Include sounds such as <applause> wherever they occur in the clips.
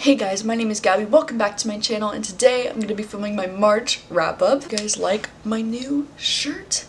Hey guys, my name is Gabby, welcome back to my channel, and today I'm going to be filming my March wrap-up. You guys like my new shirt?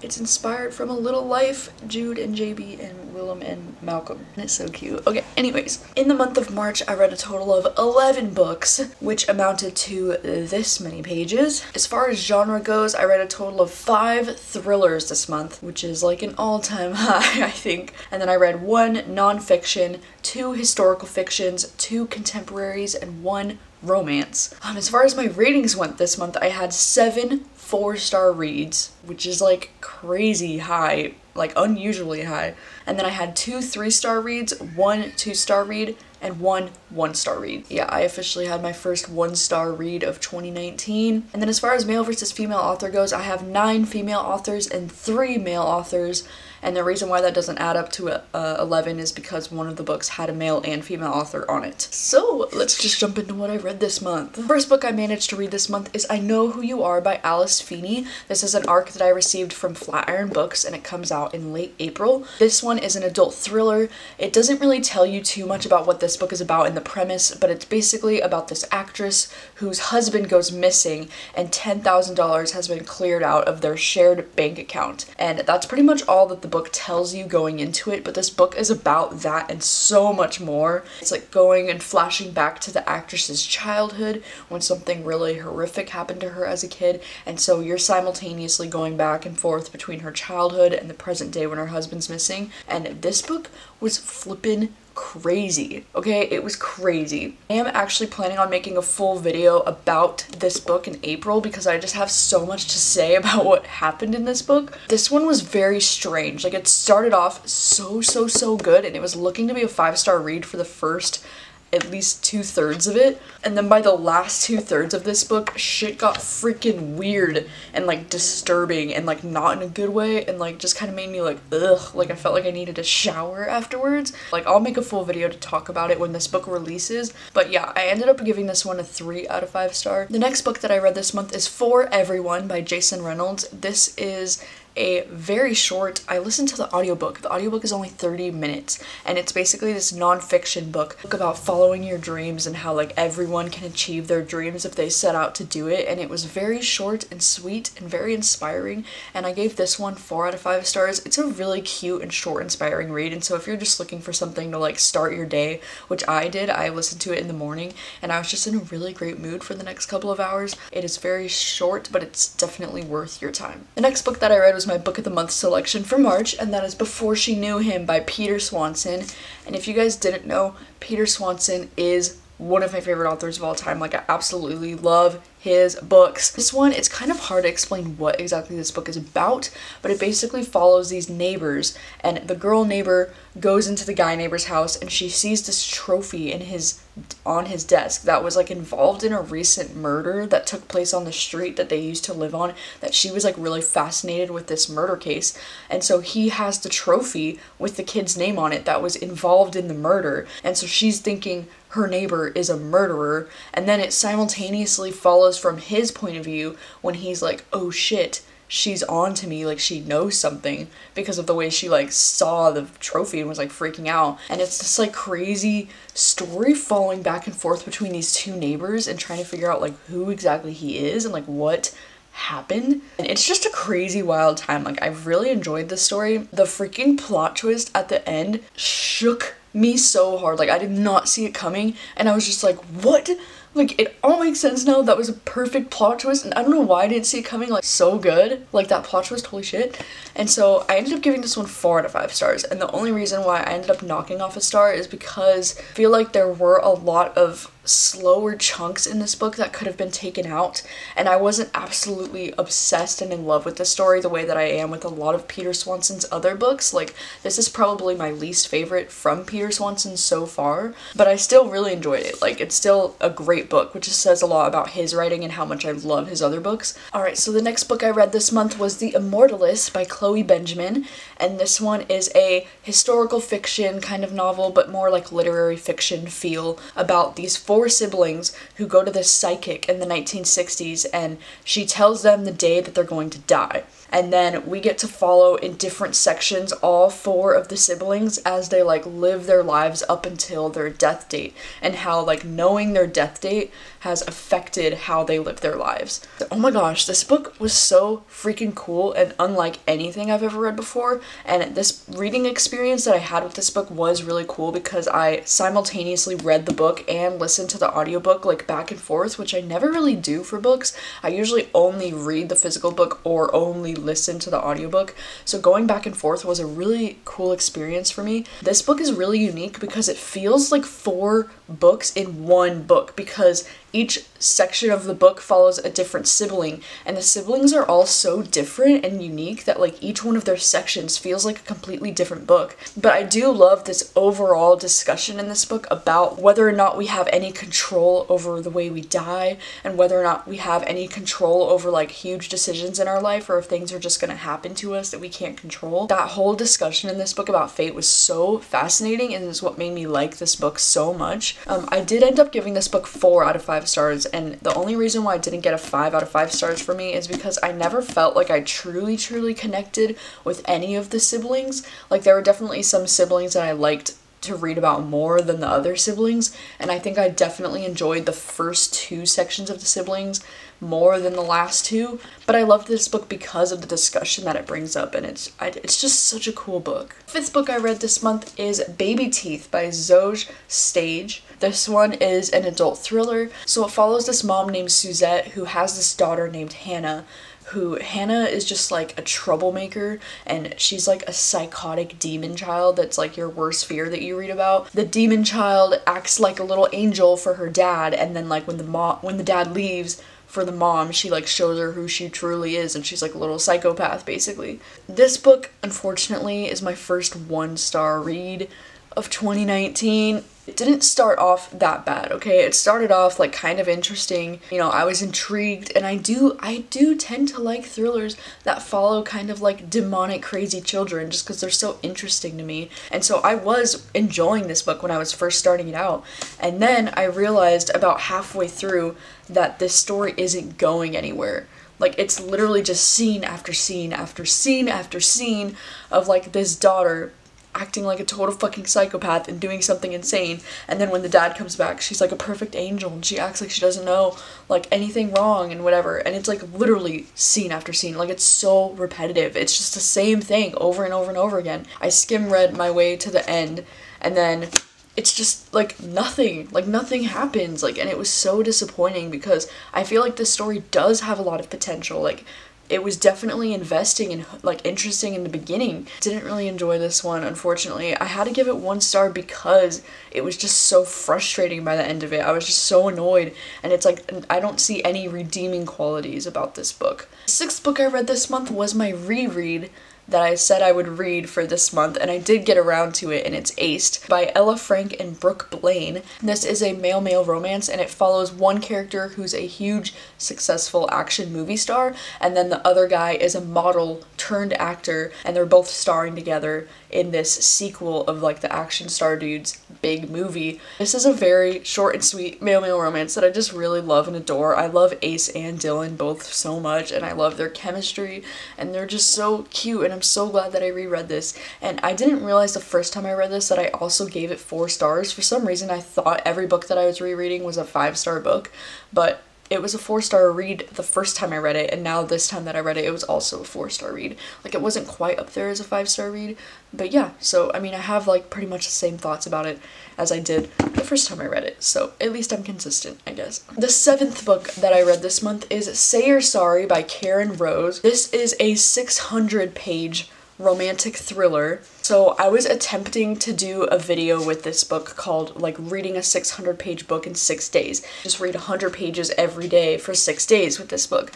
It's inspired from A Little Life, Jude and JB and Willem and Malcolm. And it's so cute. Okay, anyways, in the month of March, I read a total of 11 books, which amounted to this many pages. As far as genre goes, I read a total of five thrillers this month, which is like an all-time <laughs> high, I think. And then I read one nonfiction, two historical fictions, two contemporaries, and one romance. Um, as far as my ratings went this month, I had seven four star reads, which is like crazy high, like unusually high. And then I had two three star reads, one two star read, and one one star read. Yeah, I officially had my first one star read of 2019. And then as far as male versus female author goes, I have nine female authors and three male authors. And the reason why that doesn't add up to uh, 11 is because one of the books had a male and female author on it. So let's just jump into what I read this month. The first book I managed to read this month is I Know Who You Are by Alice Feeney. This is an ARC that I received from Flatiron Books and it comes out in late April. This one is an adult thriller. It doesn't really tell you too much about what this book is about in the premise, but it's basically about this actress whose husband goes missing and $10,000 has been cleared out of their shared bank account. And that's pretty much all that the book tells you going into it, but this book is about that and so much more. It's like going and flashing back to the actress's childhood when something really horrific happened to her as a kid, and so you're simultaneously going back and forth between her childhood and the present day when her husband's missing. And this book was flippin' crazy. Okay, it was crazy. I am actually planning on making a full video about this book in April because I just have so much to say <laughs> about what happened in this book. This one was very strange. Like it started off so, so, so good and it was looking to be a five-star read for the first at least two thirds of it. And then by the last two thirds of this book, shit got freaking weird and like disturbing and like not in a good way and like just kind of made me like ugh. Like I felt like I needed a shower afterwards. Like I'll make a full video to talk about it when this book releases. But yeah, I ended up giving this one a three out of five star. The next book that I read this month is For Everyone by Jason Reynolds. This is a very short, I listened to the audiobook. The audiobook is only 30 minutes and it's basically this nonfiction book about following your dreams and how like everyone can achieve their dreams if they set out to do it. And it was very short and sweet and very inspiring. And I gave this one four out of five stars. It's a really cute and short, inspiring read. And so if you're just looking for something to like start your day, which I did, I listened to it in the morning and I was just in a really great mood for the next couple of hours. It is very short, but it's definitely worth your time. The next book that I read was my book of the month selection for March, and that is Before She Knew Him by Peter Swanson. And if you guys didn't know, Peter Swanson is one of my favorite authors of all time. Like, I absolutely love his books. This one, it's kind of hard to explain what exactly this book is about, but it basically follows these neighbors, and the girl neighbor goes into the guy neighbor's house and she sees this trophy in his on his desk that was like involved in a recent murder that took place on the street that they used to live on that she was like really fascinated with this murder case and so he has the trophy with the kid's name on it that was involved in the murder and so she's thinking her neighbor is a murderer and then it simultaneously follows from his point of view when he's like oh shit she's on to me like she knows something because of the way she like saw the trophy and was like freaking out. And it's this like crazy story falling back and forth between these two neighbors and trying to figure out like who exactly he is and like what happened. And it's just a crazy wild time. Like i've really enjoyed this story. The freaking plot twist at the end shook me so hard like i did not see it coming and i was just like what like, it all makes sense now. That was a perfect plot twist, and I don't know why I didn't see it coming, like, so good. Like, that plot twist, holy shit. And so, I ended up giving this one 4 out of 5 stars, and the only reason why I ended up knocking off a star is because I feel like there were a lot of slower chunks in this book that could have been taken out and I wasn't absolutely obsessed and in love with the story the way that I am with a lot of Peter Swanson's other books like this is probably my least favorite from Peter Swanson so far but I still really enjoyed it like it's still a great book which just says a lot about his writing and how much I love his other books. Alright so the next book I read this month was The Immortalist by Chloe Benjamin and this one is a historical fiction kind of novel but more like literary fiction feel about these four four siblings who go to this psychic in the 1960s and she tells them the day that they're going to die. And then we get to follow in different sections all four of the siblings as they like live their lives up until their death date and how like knowing their death date has affected how they live their lives. Oh my gosh, this book was so freaking cool and unlike anything I've ever read before and this reading experience that I had with this book was really cool because I simultaneously read the book and listened to the audiobook like back and forth, which I never really do for books. I usually only read the physical book or only listen to the audiobook. So going back and forth was a really cool experience for me. This book is really unique because it feels like four books in one book because each section of the book follows a different sibling and the siblings are all so different and unique that like each one of their sections feels like a completely different book. But i do love this overall discussion in this book about whether or not we have any control over the way we die and whether or not we have any control over like huge decisions in our life or if things are just going to happen to us that we can't control. That whole discussion in this book about fate was so fascinating and is what made me like this book so much. Um, i did end up giving this book four out of five five stars and the only reason why I didn't get a five out of five stars for me is because I never felt like I truly truly connected with any of the siblings. Like there were definitely some siblings that I liked to read about more than the other siblings and I think I definitely enjoyed the first two sections of the siblings more than the last two but I loved this book because of the discussion that it brings up and it's I, it's just such a cool book. Fifth book I read this month is Baby Teeth by Zoe Stage. This one is an adult thriller so it follows this mom named Suzette who has this daughter named Hannah who Hannah is just like a troublemaker and she's like a psychotic demon child that's like your worst fear that you read about. The demon child acts like a little angel for her dad and then like when the mom when the dad leaves for the mom, she like shows her who she truly is and she's like a little psychopath basically. This book unfortunately is my first one star read of 2019 it didn't start off that bad, okay? It started off like kind of interesting. You know, I was intrigued and I do I do tend to like thrillers that follow kind of like demonic crazy children just because they're so interesting to me. And so I was enjoying this book when I was first starting it out. And then I realized about halfway through that this story isn't going anywhere. Like it's literally just scene after scene after scene after scene of like this daughter acting like a total fucking psychopath and doing something insane and then when the dad comes back she's like a perfect angel and she acts like she doesn't know like anything wrong and whatever and it's like literally scene after scene like it's so repetitive. It's just the same thing over and over and over again. I skim read my way to the end and then it's just like nothing like nothing happens like and it was so disappointing because i feel like this story does have a lot of potential like it was definitely investing and like interesting in the beginning. Didn't really enjoy this one, unfortunately. I had to give it one star because it was just so frustrating by the end of it. I was just so annoyed, and it's like I don't see any redeeming qualities about this book. The sixth book I read this month was my reread that I said I would read for this month, and I did get around to it, and it's Aced by Ella Frank and Brooke Blaine. This is a male male romance, and it follows one character who's a huge, successful action movie star, and then the other guy is a model turned actor, and they're both starring together in this sequel of like the action star dude's big movie. This is a very short and sweet male male romance that I just really love and adore. I love Ace and Dylan both so much and I love their chemistry and they're just so cute and I'm so glad that I reread this. And I didn't realize the first time I read this that I also gave it four stars. For some reason I thought every book that I was rereading was a five star book, but it was a four star read the first time I read it, and now this time that I read it, it was also a four star read. Like, it wasn't quite up there as a five star read, but yeah, so I mean, I have like pretty much the same thoughts about it as I did the first time I read it, so at least I'm consistent, I guess. The seventh book that I read this month is Say You're Sorry by Karen Rose. This is a 600 page romantic thriller. So I was attempting to do a video with this book called like reading a 600 page book in six days. Just read 100 pages every day for six days with this book.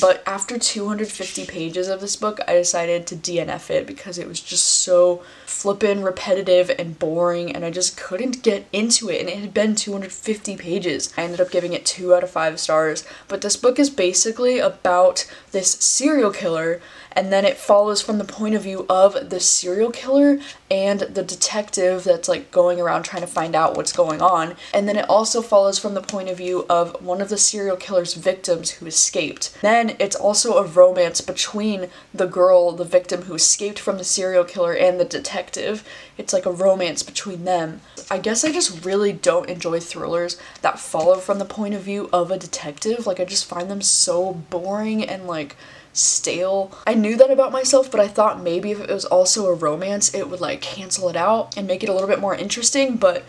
But after 250 pages of this book, I decided to DNF it because it was just so flippin' repetitive and boring and I just couldn't get into it and it had been 250 pages. I ended up giving it two out of five stars. But this book is basically about this serial killer and then it follows from the point of view of the serial killer and the detective that's like going around trying to find out what's going on. And then it also follows from the point of view of one of the serial killer's victims who escaped. Then it's also a romance between the girl, the victim who escaped from the serial killer, and the detective. It's like a romance between them. I guess I just really don't enjoy thrillers that follow from the point of view of a detective. Like, I just find them so boring and like stale. I knew that about myself, but I thought maybe if it was also a romance, it would like cancel it out and make it a little bit more interesting, but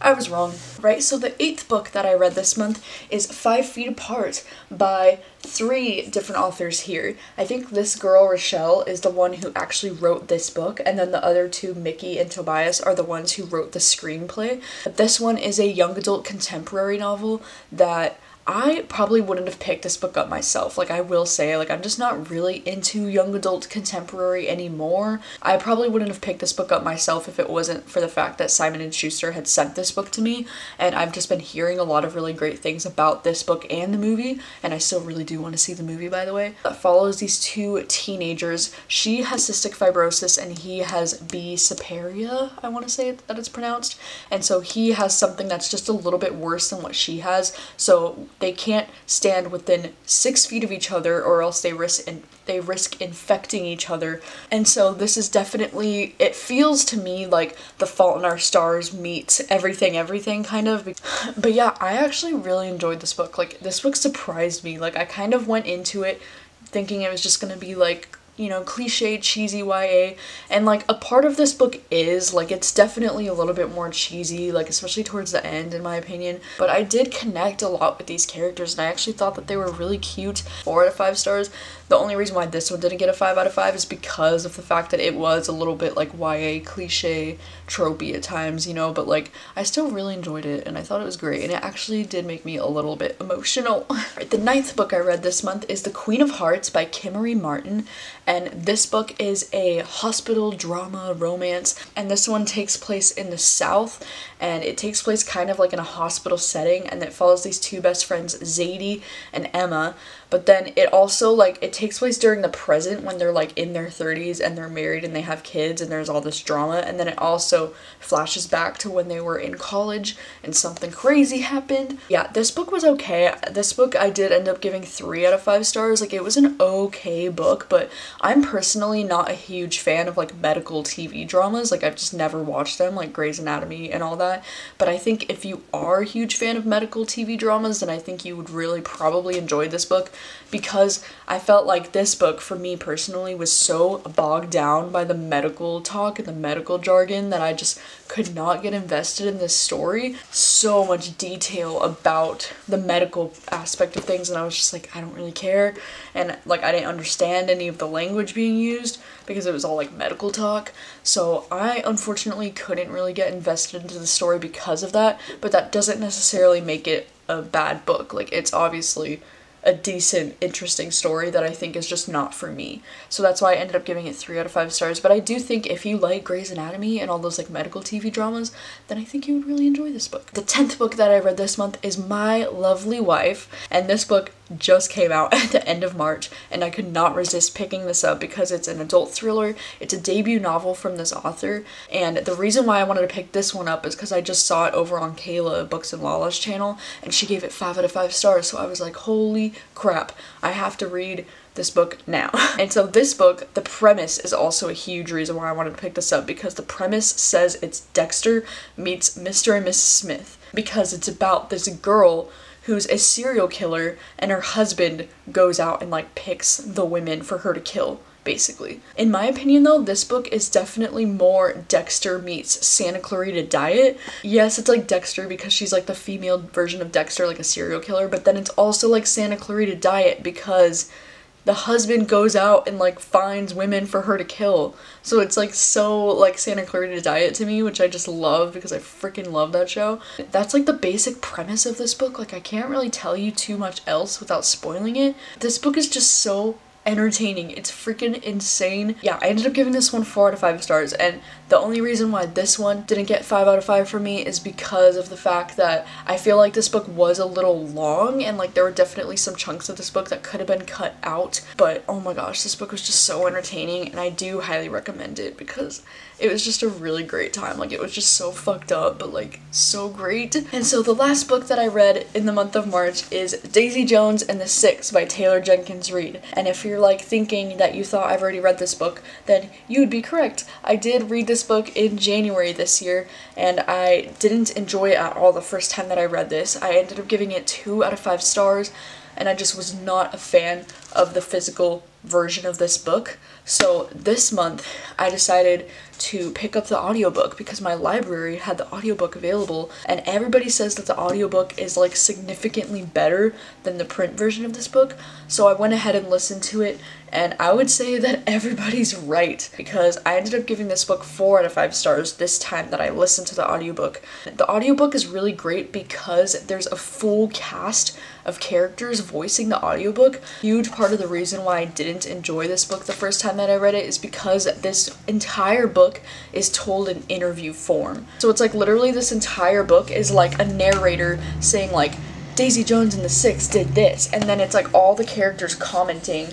I was wrong. Right, so the eighth book that I read this month is Five Feet Apart by three different authors here. I think this girl, Rochelle, is the one who actually wrote this book, and then the other two, Mickey and Tobias, are the ones who wrote the screenplay. But this one is a young adult contemporary novel that I probably wouldn't have picked this book up myself. Like I will say, like I'm just not really into young adult contemporary anymore. I probably wouldn't have picked this book up myself if it wasn't for the fact that Simon and Schuster had sent this book to me and I've just been hearing a lot of really great things about this book and the movie and I still really do want to see the movie by the way. That follows these two teenagers. She has cystic fibrosis and he has B. cepacia, I want to say that it's pronounced. And so he has something that's just a little bit worse than what she has. So they can't stand within six feet of each other or else they risk in, they risk infecting each other. And so this is definitely it feels to me like The Fault in Our Stars meets everything everything kind of. But yeah, I actually really enjoyed this book. Like this book surprised me. Like I kind of went into it thinking it was just going to be like you know, cliche, cheesy YA. And like a part of this book is like it's definitely a little bit more cheesy, like especially towards the end in my opinion. But I did connect a lot with these characters and I actually thought that they were really cute. Four out of five stars. The only reason why this one didn't get a 5 out of 5 is because of the fact that it was a little bit like YA cliche tropey at times, you know, but like I still really enjoyed it and I thought it was great and it actually did make me a little bit emotional. right, <laughs> the ninth book I read this month is The Queen of Hearts by Kimmery Martin and this book is a hospital drama romance and this one takes place in the south and it takes place kind of like in a hospital setting and it follows these two best friends Zadie and Emma but then it also like it takes place during the present when they're like in their 30s and they're married and they have kids and there's all this drama and then it also flashes back to when they were in college and something crazy happened. Yeah, this book was okay. This book I did end up giving 3 out of 5 stars. Like it was an okay book, but I'm personally not a huge fan of like medical TV dramas. Like I've just never watched them like Grey's Anatomy and all that. But I think if you are a huge fan of medical TV dramas, then I think you would really probably enjoy this book because I felt like this book, for me personally, was so bogged down by the medical talk and the medical jargon that I just could not get invested in this story. So much detail about the medical aspect of things, and I was just like, I don't really care. And like, I didn't understand any of the language being used because it was all like medical talk. So I unfortunately couldn't really get invested into the story because of that, but that doesn't necessarily make it a bad book. Like, it's obviously a decent, interesting story that I think is just not for me. So that's why I ended up giving it 3 out of 5 stars. But I do think if you like Grey's Anatomy and all those like medical TV dramas, then I think you would really enjoy this book. The 10th book that I read this month is My Lovely Wife. And this book just came out <laughs> at the end of March and I could not resist picking this up because it's an adult thriller. It's a debut novel from this author and the reason why I wanted to pick this one up is because I just saw it over on Kayla Books and Lala's channel and she gave it 5 out of 5 stars so I was like holy crap I have to read this book now. <laughs> and so this book, the premise is also a huge reason why I wanted to pick this up because the premise says it's Dexter meets Mr. and Mrs. Smith because it's about this girl who's a serial killer and her husband goes out and like picks the women for her to kill basically. In my opinion though, this book is definitely more Dexter meets Santa Clarita Diet. Yes, it's like Dexter because she's like the female version of Dexter, like a serial killer, but then it's also like Santa Clarita Diet because the husband goes out and like finds women for her to kill. So it's like so like Santa Clarita Diet to me, which I just love because I freaking love that show. That's like the basic premise of this book. Like I can't really tell you too much else without spoiling it. This book is just so entertaining. It's freaking insane. Yeah, I ended up giving this one 4 out of 5 stars and the only reason why this one didn't get 5 out of 5 for me is because of the fact that I feel like this book was a little long and like there were definitely some chunks of this book that could have been cut out. But oh my gosh, this book was just so entertaining and I do highly recommend it because it was just a really great time. Like it was just so fucked up but like so great. And so the last book that I read in the month of March is Daisy Jones and the Six by Taylor Jenkins Reid. And if you're like thinking that you thought I've already read this book, then you would be correct. I did read this book in January this year and I didn't enjoy it at all the first time that I read this. I ended up giving it 2 out of 5 stars and I just was not a fan of the physical version of this book. So this month I decided to pick up the audiobook because my library had the audiobook available and everybody says that the audiobook is like significantly better than the print version of this book. So I went ahead and listened to it and I would say that <laughs> everybody's right because I ended up giving this book 4 out of 5 stars this time that I listened to the audiobook. The audiobook is really great because there's a full cast of characters voicing the audiobook. Huge part of the reason why I didn't enjoy this book the first time that I read it is because this entire book is told in interview form. So it's like literally this entire book is like a narrator saying like Daisy Jones and the Six did this and then it's like all the characters commenting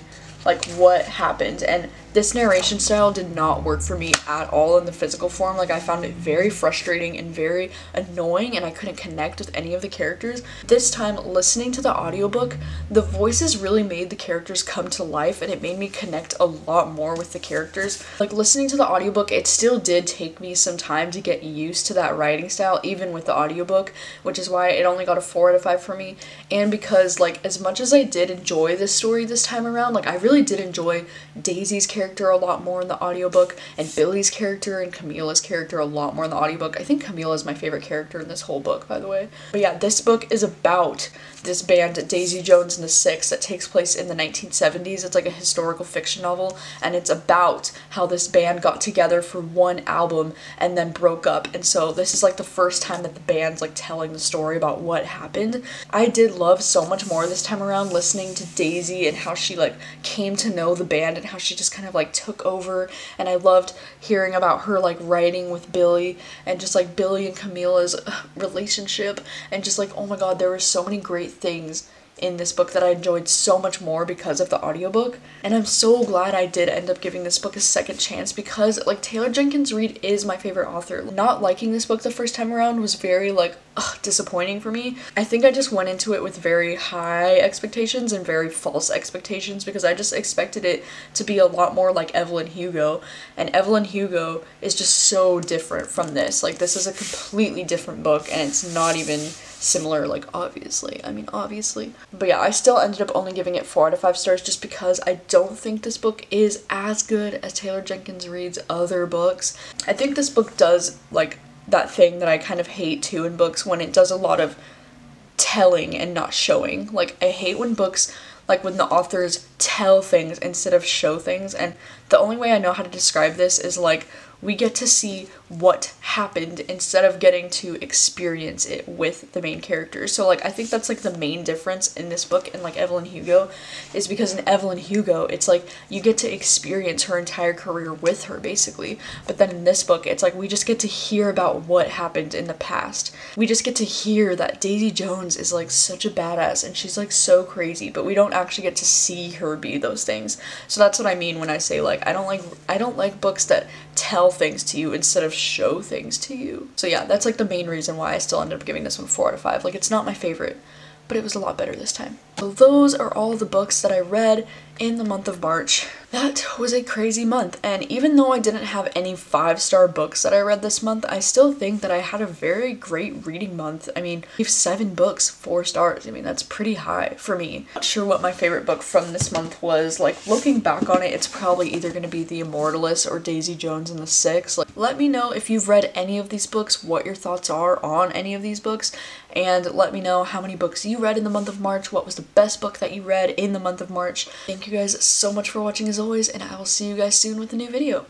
like what happened and this narration style did not work for me at all in the physical form. Like, I found it very frustrating and very annoying, and I couldn't connect with any of the characters. This time, listening to the audiobook, the voices really made the characters come to life, and it made me connect a lot more with the characters. Like, listening to the audiobook, it still did take me some time to get used to that writing style, even with the audiobook, which is why it only got a 4 out of 5 for me. And because, like, as much as I did enjoy this story this time around, like, I really did enjoy Daisy's character character a lot more in the audiobook and Billy's character and Camila's character a lot more in the audiobook. I think Camila is my favorite character in this whole book, by the way. But yeah, this book is about this band Daisy Jones and the Six that takes place in the 1970s. It's like a historical fiction novel and it's about how this band got together for one album and then broke up. And so this is like the first time that the band's like telling the story about what happened. I did love so much more this time around listening to Daisy and how she like came to know the band and how she just kind of like took over and I loved hearing about her like writing with Billy and just like Billy and Camila's uh, relationship and just like oh my god there were so many great things in this book that I enjoyed so much more because of the audiobook. And I'm so glad I did end up giving this book a second chance because like Taylor Jenkins Reid is my favorite author. Not liking this book the first time around was very like ugh, disappointing for me. I think I just went into it with very high expectations and very false expectations because I just expected it to be a lot more like Evelyn Hugo. And Evelyn Hugo is just so different from this. Like this is a completely different book and it's not even similar, like obviously. I mean, obviously. But yeah, I still ended up only giving it 4 out of 5 stars just because I don't think this book is as good as Taylor Jenkins Reid's other books. I think this book does, like, that thing that I kind of hate too in books when it does a lot of telling and not showing. Like, I hate when books like when the authors tell things instead of show things and the only way I know how to describe this is like we get to see what happened instead of getting to experience it with the main characters. So like I think that's like the main difference in this book and like Evelyn Hugo is because in Evelyn Hugo it's like you get to experience her entire career with her basically. But then in this book it's like we just get to hear about what happened in the past. We just get to hear that Daisy Jones is like such a badass and she's like so crazy, but we don't actually get to see her be those things. So that's what I mean when I say like I don't like I don't like books that tell things to you instead of show things to you. So yeah, that's like the main reason why I still ended up giving this one 4 out of 5. Like it's not my favorite, but it was a lot better this time. So those are all the books that I read in the month of March. That was a crazy month, and even though I didn't have any five-star books that I read this month, I still think that I had a very great reading month. I mean, have seven books, four stars. I mean, that's pretty high for me. Not sure what my favorite book from this month was. Like, looking back on it, it's probably either going to be The Immortalist or Daisy Jones and the Six. Like, let me know if you've read any of these books, what your thoughts are on any of these books, and let me know how many books you read in the month of March, what was the best book that you read in the month of March. Thank you guys so much for watching as always, and I will see you guys soon with a new video.